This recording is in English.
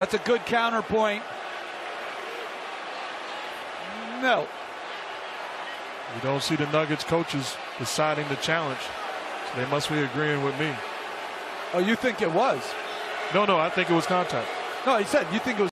That's a good counterpoint. No. You don't see the Nuggets coaches deciding the challenge. So they must be agreeing with me. Oh, you think it was? No, no, I think it was contact. No, he said you think it was.